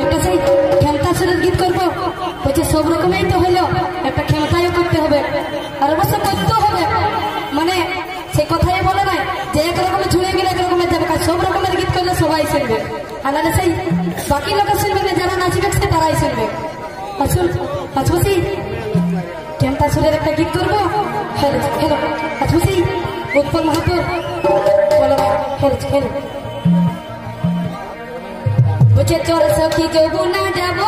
একটা সেই খেলতা সুরের গীত করব, বলছে, সব রকমেই তো হলো, একটা খেলতায়ও করতে হবে। আর অবশ্য করতেও হবে। মানে সে কথাই বলে নাই যে একরকমের ছুঁড়ে গেলে একরকমের যাবে, কারণ সব রকমের গীত করলে সবাই শুনবে। আর নাহলে সেই বাকি লোকের শুনবে না, যারা নাচবে সে তারাই শুনবে। আচ্ছা, আচ্ছা, আসুন আজবসি খেলতা সুরের একটা গীত করব? হ্যালো হেলো হ্যাঁ, আজবসি আচ্ছা, উৎপল মাহাতো, বলো হ্যালো হ্যালো বুঝে চোর সখী কেউ না যাব।